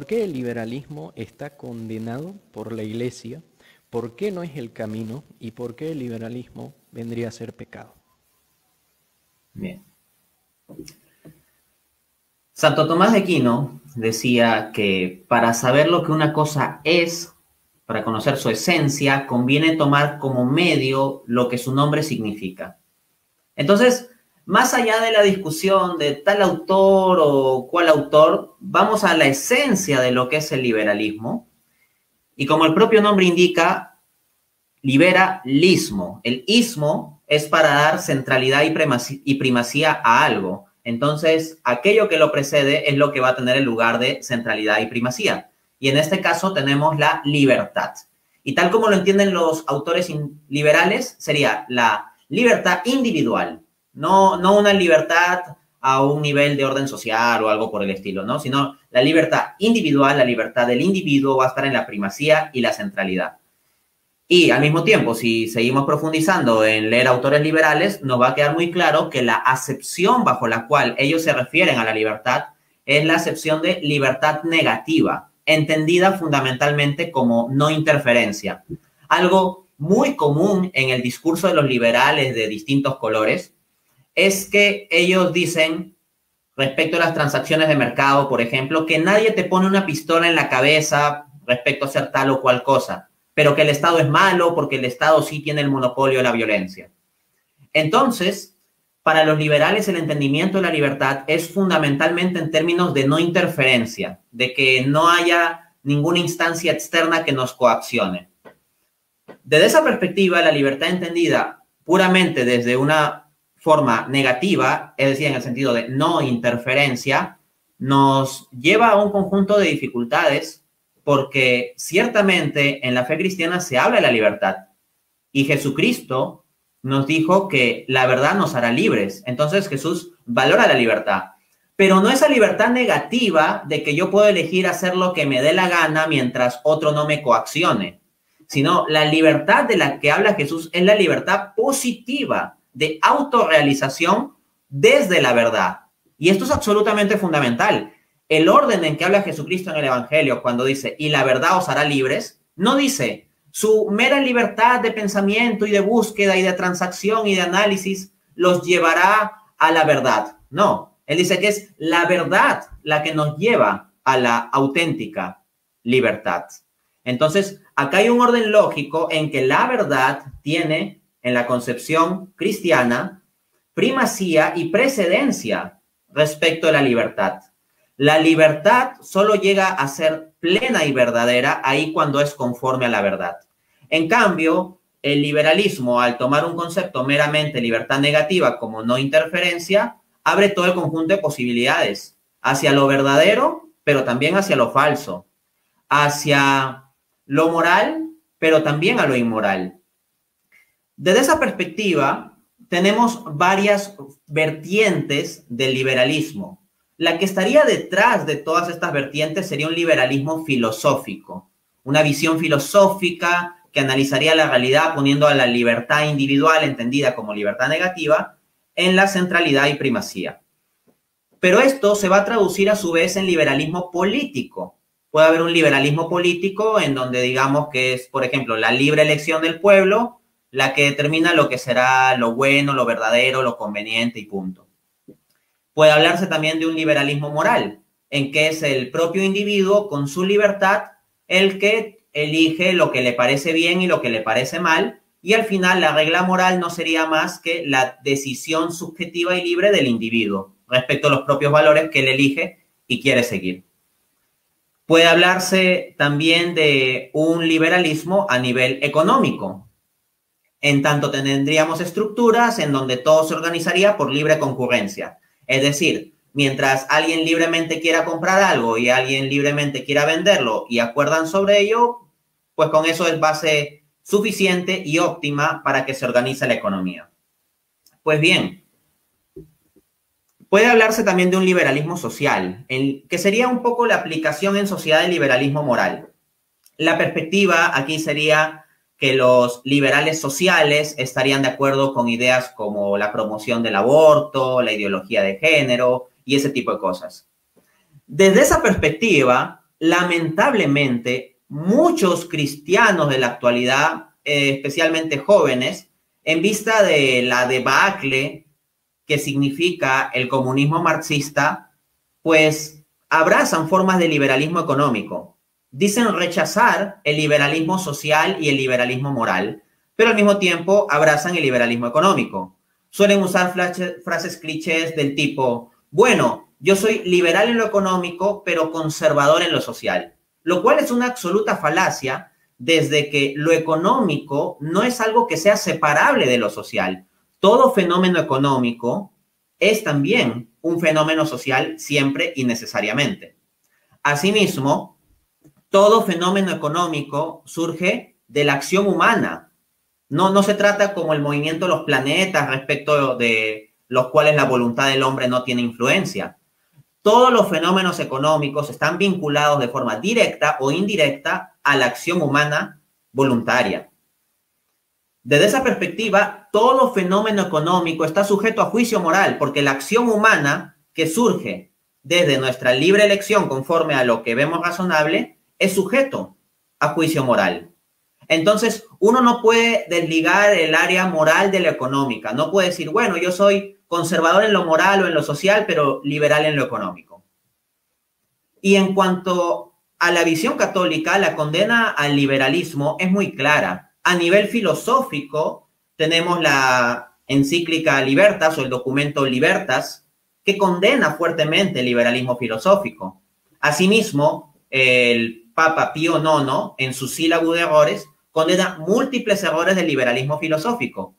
¿Por qué el liberalismo está condenado por la Iglesia? ¿Por qué no es el camino? ¿Y por qué el liberalismo vendría a ser pecado? Bien. Santo Tomás de Aquino decía que para saber lo que una cosa es, para conocer su esencia, conviene tomar como medio lo que su nombre significa. Entonces, más allá de la discusión de tal autor o cual autor, vamos a la esencia de lo que es el liberalismo. Y como el propio nombre indica, liberalismo. El ismo es para dar centralidad y primacía a algo. Entonces, aquello que lo precede es lo que va a tener el lugar de centralidad y primacía. Y en este caso tenemos la libertad. Y tal como lo entienden los autores liberales, sería la libertad individual, no, no una libertad a un nivel de orden social o algo por el estilo, ¿no? Sino la libertad individual, la libertad del individuo va a estar en la primacía y la centralidad. Y al mismo tiempo, si seguimos profundizando en leer autores liberales, nos va a quedar muy claro que la acepción bajo la cual ellos se refieren a la libertad es la acepción de libertad negativa, entendida fundamentalmente como no interferencia. Algo muy común en el discurso de los liberales de distintos colores es que ellos dicen respecto a las transacciones de mercado, por ejemplo, que nadie te pone una pistola en la cabeza respecto a hacer tal o cual cosa pero que el Estado es malo porque el Estado sí tiene el monopolio de la violencia. Entonces, para los liberales el entendimiento de la libertad es fundamentalmente en términos de no interferencia, de que no haya ninguna instancia externa que nos coaccione. Desde esa perspectiva, la libertad entendida puramente desde una forma negativa, es decir, en el sentido de no interferencia, nos lleva a un conjunto de dificultades porque ciertamente en la fe cristiana se habla de la libertad. Y Jesucristo nos dijo que la verdad nos hará libres. Entonces Jesús valora la libertad, pero no esa libertad negativa de que yo puedo elegir hacer lo que me dé la gana mientras otro no me coaccione, sino la libertad de la que habla Jesús es la libertad positiva de autorrealización desde la verdad. Y esto es absolutamente fundamental el orden en que habla Jesucristo en el Evangelio cuando dice, y la verdad os hará libres, no dice, su mera libertad de pensamiento y de búsqueda y de transacción y de análisis los llevará a la verdad. No, él dice que es la verdad la que nos lleva a la auténtica libertad. Entonces, acá hay un orden lógico en que la verdad tiene, en la concepción cristiana, primacía y precedencia respecto a la libertad. La libertad solo llega a ser plena y verdadera ahí cuando es conforme a la verdad. En cambio, el liberalismo, al tomar un concepto meramente libertad negativa como no interferencia, abre todo el conjunto de posibilidades hacia lo verdadero, pero también hacia lo falso, hacia lo moral, pero también a lo inmoral. Desde esa perspectiva, tenemos varias vertientes del liberalismo. La que estaría detrás de todas estas vertientes sería un liberalismo filosófico, una visión filosófica que analizaría la realidad poniendo a la libertad individual, entendida como libertad negativa, en la centralidad y primacía. Pero esto se va a traducir a su vez en liberalismo político. Puede haber un liberalismo político en donde digamos que es, por ejemplo, la libre elección del pueblo la que determina lo que será lo bueno, lo verdadero, lo conveniente y punto. Puede hablarse también de un liberalismo moral, en que es el propio individuo con su libertad el que elige lo que le parece bien y lo que le parece mal, y al final la regla moral no sería más que la decisión subjetiva y libre del individuo respecto a los propios valores que él elige y quiere seguir. Puede hablarse también de un liberalismo a nivel económico, en tanto tendríamos estructuras en donde todo se organizaría por libre concurrencia. Es decir, mientras alguien libremente quiera comprar algo y alguien libremente quiera venderlo y acuerdan sobre ello, pues con eso es base suficiente y óptima para que se organice la economía. Pues bien, puede hablarse también de un liberalismo social, que sería un poco la aplicación en sociedad del liberalismo moral. La perspectiva aquí sería que los liberales sociales estarían de acuerdo con ideas como la promoción del aborto, la ideología de género y ese tipo de cosas. Desde esa perspectiva, lamentablemente, muchos cristianos de la actualidad, eh, especialmente jóvenes, en vista de la debacle que significa el comunismo marxista, pues abrazan formas de liberalismo económico. Dicen rechazar el liberalismo social y el liberalismo moral, pero al mismo tiempo abrazan el liberalismo económico. Suelen usar frases clichés del tipo, bueno, yo soy liberal en lo económico, pero conservador en lo social, lo cual es una absoluta falacia desde que lo económico no es algo que sea separable de lo social. Todo fenómeno económico es también un fenómeno social siempre y necesariamente. Asimismo, todo fenómeno económico surge de la acción humana. No, no se trata como el movimiento de los planetas respecto de los cuales la voluntad del hombre no tiene influencia. Todos los fenómenos económicos están vinculados de forma directa o indirecta a la acción humana voluntaria. Desde esa perspectiva, todo fenómeno económico está sujeto a juicio moral, porque la acción humana que surge desde nuestra libre elección conforme a lo que vemos razonable es sujeto a juicio moral. Entonces, uno no puede desligar el área moral de la económica. No puede decir, bueno, yo soy conservador en lo moral o en lo social, pero liberal en lo económico. Y en cuanto a la visión católica, la condena al liberalismo es muy clara. A nivel filosófico, tenemos la encíclica Libertas o el documento Libertas, que condena fuertemente el liberalismo filosófico. Asimismo, el Papa Pío IX, en su sílabo de errores, condena múltiples errores del liberalismo filosófico.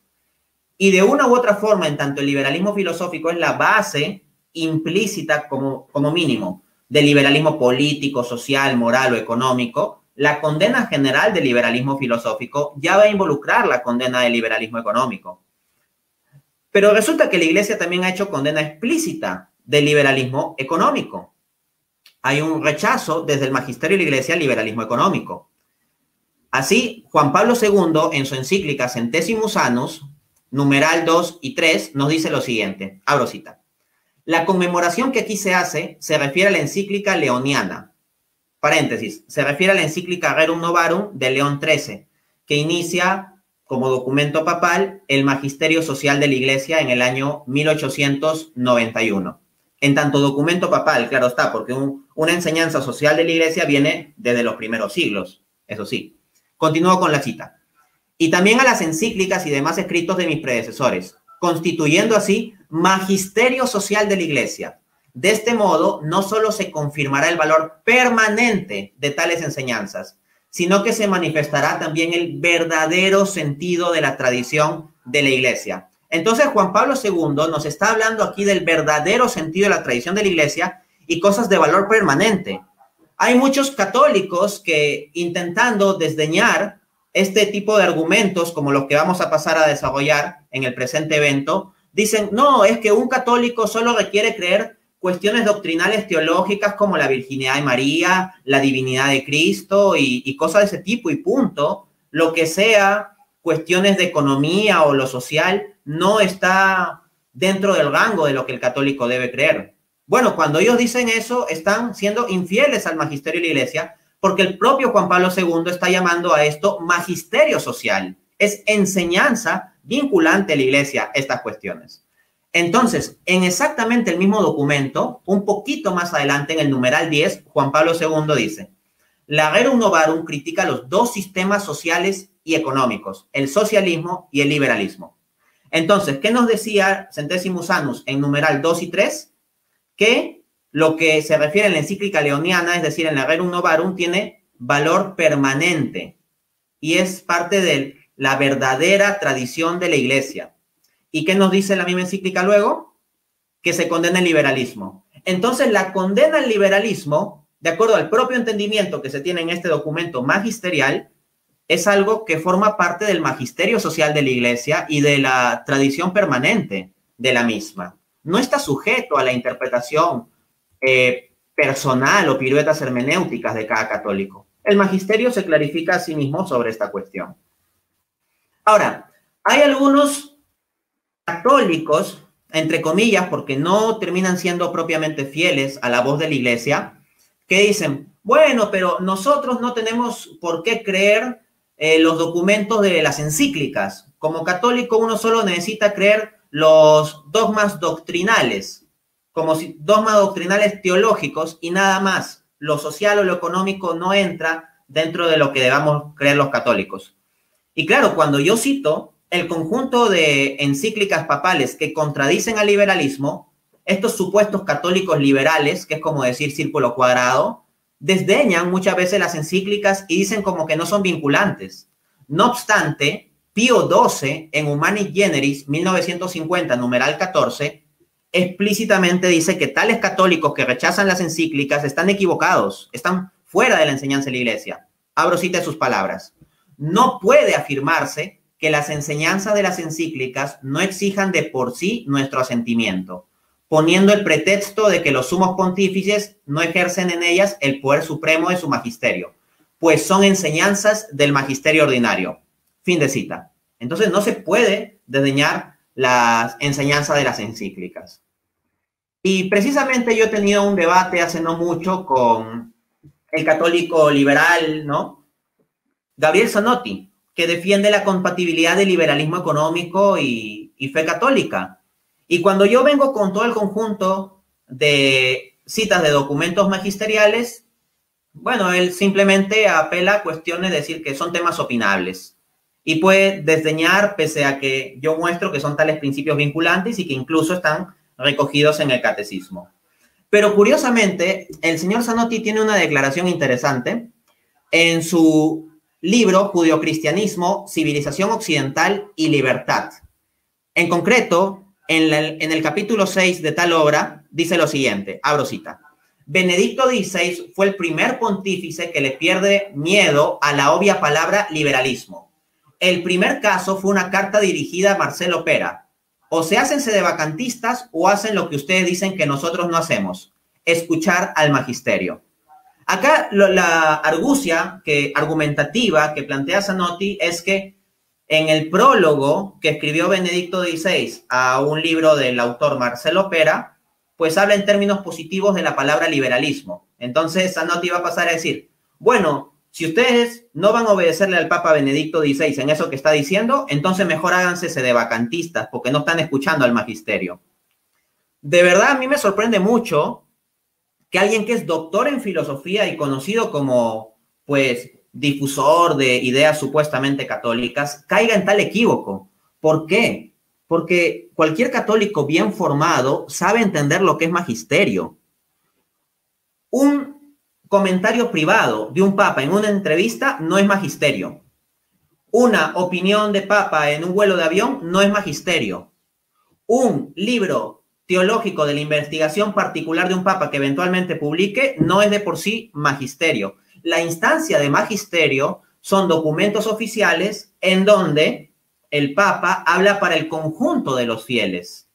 Y de una u otra forma, en tanto el liberalismo filosófico es la base implícita como, como mínimo del liberalismo político, social, moral o económico, la condena general del liberalismo filosófico ya va a involucrar la condena del liberalismo económico. Pero resulta que la Iglesia también ha hecho condena explícita del liberalismo económico. Hay un rechazo desde el magisterio de la Iglesia al liberalismo económico. Así, Juan Pablo II, en su encíclica Centesimus Annus, numeral 2 y 3, nos dice lo siguiente, abro cita. La conmemoración que aquí se hace se refiere a la encíclica leoniana. Paréntesis, se refiere a la encíclica Rerum Novarum de León XIII, que inicia como documento papal el magisterio social de la Iglesia en el año 1891. En tanto documento papal, claro está, porque una enseñanza social de la Iglesia viene desde los primeros siglos, eso sí. Continúo con la cita y también a las encíclicas y demás escritos de mis predecesores, constituyendo así magisterio social de la Iglesia. De este modo, no solo se confirmará el valor permanente de tales enseñanzas, sino que se manifestará también el verdadero sentido de la tradición de la Iglesia. Entonces, Juan Pablo II nos está hablando aquí del verdadero sentido de la tradición de la Iglesia y cosas de valor permanente. Hay muchos católicos que intentando desdeñar este tipo de argumentos, como los que vamos a pasar a desarrollar en el presente evento, dicen, no, es que un católico solo requiere creer cuestiones doctrinales teológicas como la virginidad de María, la divinidad de Cristo y, cosas de ese tipo y punto. Lo que sea cuestiones de economía o lo social no está dentro del rango de lo que el católico debe creer. Bueno, cuando ellos dicen eso, están siendo infieles al magisterio de la iglesia porque el propio Juan Pablo II está llamando a esto magisterio social. Es enseñanza vinculante a la iglesia estas cuestiones. Entonces, en exactamente el mismo documento, un poquito más adelante, en el numeral 10, Juan Pablo II dice, la Rerum Novarum critica los dos sistemas sociales y económicos, el socialismo y el liberalismo. Entonces, ¿qué nos decía Centesimus Annus en numeral 2 y 3? Que lo que se refiere en la encíclica leoniana, es decir, en la Rerum Novarum, tiene valor permanente y es parte de la verdadera tradición de la iglesia. ¿Y qué nos dice la misma encíclica luego? Que se condena el liberalismo. Entonces, la condena al liberalismo, de acuerdo al propio entendimiento que se tiene en este documento magisterial, es algo que forma parte del magisterio social de la iglesia y de la tradición permanente de la misma. No está sujeto a la interpretación eh, personal o piruetas hermenéuticas de cada católico. El magisterio se clarifica a sí mismo sobre esta cuestión. Ahora, hay algunos católicos, entre comillas, porque no terminan siendo propiamente fieles a la voz de la iglesia, que dicen, bueno, pero nosotros no tenemos por qué creer eh, los documentos de las encíclicas. Como católico uno solo necesita creer los dogmas doctrinales, como si, dogmas doctrinales teológicos y nada más. Lo social o lo económico no entra dentro de lo que debamos creer los católicos. Y claro, cuando yo cito el conjunto de encíclicas papales que contradicen al liberalismo, estos supuestos católicos liberales, que es como decir círculo cuadrado, desdeñan muchas veces las encíclicas y dicen como que no son vinculantes. No obstante, Pío XII en Humani Generis 1950, numeral 14, explícitamente dice que tales católicos que rechazan las encíclicas están equivocados, están fuera de la enseñanza de la iglesia. Abro cita sus palabras. No puede afirmarse que las enseñanzas de las encíclicas no exijan de por sí nuestro asentimiento, poniendo el pretexto de que los sumos pontífices no ejercen en ellas el poder supremo de su magisterio, pues son enseñanzas del magisterio ordinario. Fin de cita. Entonces no se puede desdeñar las enseñanzas de las encíclicas. Y precisamente yo he tenido un debate hace no mucho con el católico liberal, ¿no? Gabriel Zanotti, que defiende la compatibilidad del liberalismo económico y, y fe católica. Y cuando yo vengo con todo el conjunto de citas de documentos magisteriales, bueno, él simplemente apela a cuestiones de decir que son temas opinables y puede desdeñar pese a que yo muestro que son tales principios vinculantes y que incluso están recogidos en el catecismo. Pero curiosamente, el señor Zanotti tiene una declaración interesante en su libro Judio-Cristianismo, Civilización Occidental y Libertad. En concreto, en, en, el capítulo 6 de tal obra, dice lo siguiente, abro cita. Benedicto XVI fue el primer pontífice que le pierde miedo a la obvia palabra liberalismo el primer caso fue una carta dirigida a Marcelo Pera. O se hacen sedevacantistas o hacen lo que ustedes dicen que nosotros no hacemos, escuchar al magisterio. Acá la argucia que, argumentativa que plantea Zanotti es que en el prólogo que escribió Benedicto XVI a un libro del autor Marcelo Pera, pues habla en términos positivos de la palabra liberalismo. Entonces Zanotti va a pasar a decir, bueno, si ustedes no van a obedecerle al Papa Benedicto XVI en eso que está diciendo, entonces mejor háganse de vacantistas, porque no están escuchando al magisterio. De verdad, a mí me sorprende mucho que alguien que es doctor en filosofía y conocido como, pues, difusor de ideas supuestamente católicas, caiga en tal equívoco. ¿Por qué? Porque cualquier católico bien formado sabe entender lo que es magisterio. Un comentario privado de un papa en una entrevista no es magisterio. Una opinión de papa en un vuelo de avión no es magisterio. Un libro teológico de la investigación particular de un papa que eventualmente publique no es de por sí magisterio. La instancia de magisterio son documentos oficiales en donde el papa habla para el conjunto de los fieles.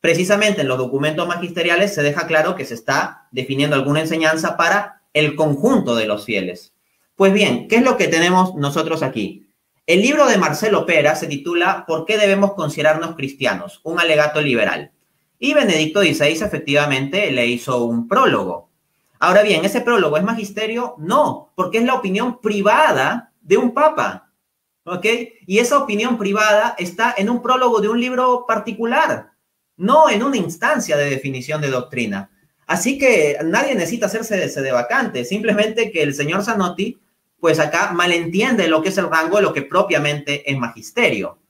Precisamente en los documentos magisteriales se deja claro que se está definiendo alguna enseñanza para el conjunto de los fieles. Pues bien, ¿qué es lo que tenemos nosotros aquí? El libro de Marcelo Pera se titula ¿Por qué debemos considerarnos cristianos? Un alegato liberal. Y Benedicto XVI efectivamente le hizo un prólogo. Ahora bien, ¿ese prólogo es magisterio? No, porque es la opinión privada de un papa. ¿Ok? Y esa opinión privada está en un prólogo de un libro particular, no en una instancia de definición de doctrina. Así que nadie necesita hacerse de, vacante, simplemente que el señor Zanotti, pues acá malentiende lo que es el rango de lo que propiamente es magisterio.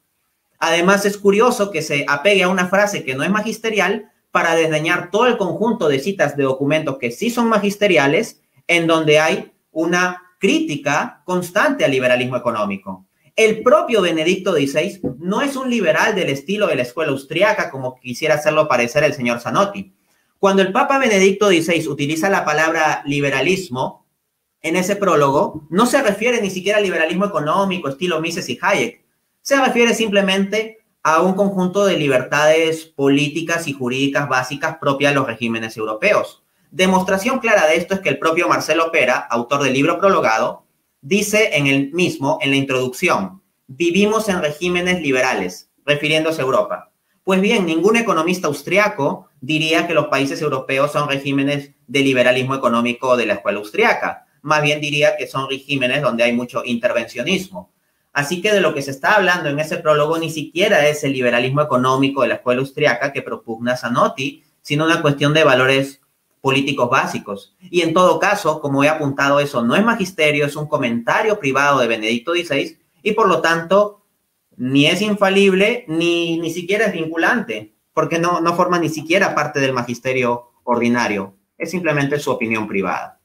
Además, es curioso que se apegue a una frase que no es magisterial para desdeñar todo el conjunto de citas de documentos que sí son magisteriales, en donde hay una crítica constante al liberalismo económico. El propio Benedicto XVI no es un liberal del estilo de la escuela austriaca, como quisiera hacerlo parecer el señor Zanotti. Cuando el Papa Benedicto XVI utiliza la palabra liberalismo en ese prólogo, no se refiere ni siquiera al liberalismo económico, estilo Mises y Hayek. Se refiere simplemente a un conjunto de libertades políticas y jurídicas básicas propias de los regímenes europeos. Demostración clara de esto es que el propio Marcelo Pera, autor del libro prologado, dice en el mismo, en la introducción, vivimos en regímenes liberales, refiriéndose a Europa. Pues bien, ningún economista austriaco diría que los países europeos son regímenes de liberalismo económico de la escuela austriaca. Más bien diría que son regímenes donde hay mucho intervencionismo. Así que de lo que se está hablando en ese prólogo ni siquiera es el liberalismo económico de la escuela austriaca que propugna Zanotti, sino una cuestión de valores políticos básicos. Y en todo caso, como he apuntado, eso no es magisterio, es un comentario privado de Benedicto XVI y por lo tanto ni es infalible ni, ni siquiera es vinculante, porque no, no forma ni siquiera parte del magisterio ordinario, es simplemente su opinión privada.